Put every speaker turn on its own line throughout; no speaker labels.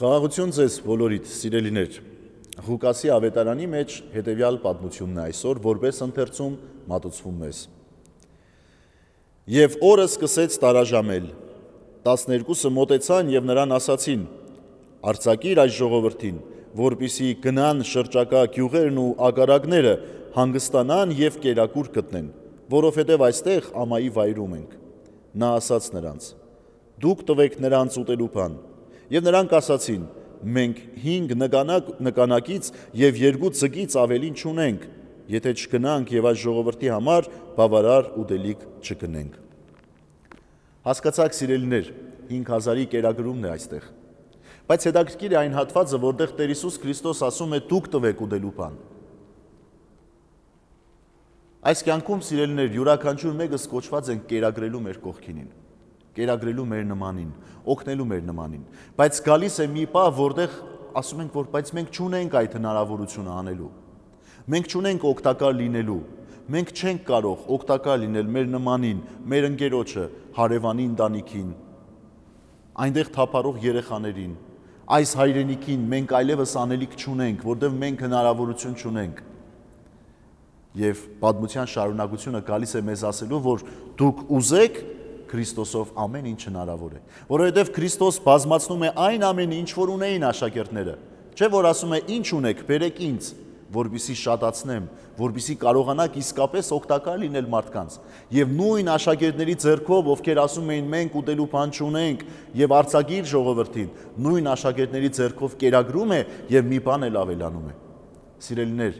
Խաղաղություն ձեզ բոլորիդ, սիրելիներ։ Ղուկասի ավետարանի մեջ հետևյալ պատմությունն է այսօր, որպես ընթերցում մատուցվում մեզ։ Եվ օրը սկսեց տարաժամել։ 12-ը մոտեցան եւ նրան ասացին. Արցակիր այս ժողովրդին, որpիսի գնան շրջակա գյուղերն ու ագարակները հանգստանան եւ կերակուր գտնեն, որովհետեւ այստեղ ամայի վայրում ենք։ Նա ասաց նրանց. Դուք տվեք նրանց ուտելու բան Եվ նրանք ասացին. մենք 5 նկանակ նկանակից եւ 2 ցգից ավելին չունենք, եթե չգնանք եւ այս ժողովրդի համար բավարար ուտելիք չգնենք։ Հասկացաք սիրելիներ, 5000-ի կերակրումն է այստեղ։ Բայց հետաքրքիր է այն հատվածը, որտեղ Տեր Հիսուս Քրիստոս ասում է՝ դուք տվեք ուտելու բան։ Այս կյանքում սիրելիներ յուրաքանչյուր մեկս կոչված են կերակրելու մեր կողքինին կերագրելու մեր նմանին, օգնելու մեր նմանին։ Բայց գալիս է մի պահ, որտեղ ասում ենք, որ բայց մենք չունենք այդ հնարավորությունը անելու։ Մենք չունենք օգտակար լինելու։ Մենք չենք կարող օգտակար լինել մեր նմանին, մեր ընկերոջը, հարևանի ընտանիքին, այնտեղ թափառող երեխաներին, այս հայրենիքին մենք այլևս անելիք չունենք, որտեղ մենք հնարավորություն չունենք։ Եվ պատմության շարունակությունը գալիս է մեզ ասելու, որ դուք ուզեք Քրիստոսով ամեն ինչ հնարավոր է։ Որովհետև Քրիստոս բազմացնում է այն ամենը, ինչ որ ունեին աշակերտները։ Չէ որ ասում է՝ ինչ ունեք, բերեք ինձ, որբիսի շատացնեմ, որբիսի կարողանաք իսկապես օգտակար լինել մարդկանց։ Եվ նույն աշակերտների ձեռքով, ովքեր ասում էին մենք ուտելու բան չունենք եւ արցագիր ժողովրդին, նույն աշակերտների ձեռքով կերակրում է եւ մի բան էլ ավելանում է։ Սիրելիներ,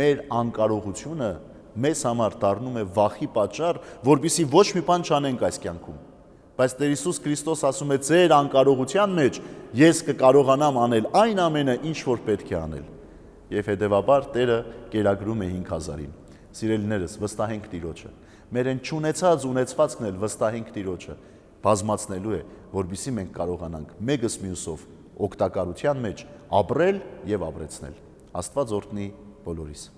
մեր անկարողությունը մեզ համար դառնում է վախի պատճառ, որբիսի ոչ մի բան չանենք այս կյանքում։ Բայց Տեր Հիսուս Քրիստոս ասում է ձեր անկարողության մեջ ես կկարողանամ անել այն ամենը, ինչ որ պետք է անել։ Եվ հետևաբար Տերը կերակրում է 5000-ին։ Սիրելիներս, վստահենք Տիրոջը։ Մեր են ճանաչած ունեցվածքն էլ վստահենք Տիրոջը բազմացնելու է, որբիսի մենք կարողանանք մեկս մյուսով օգտակարության մեջ ապրել եւ ապրեցնել։ Աստված օրհնի բոլորիս։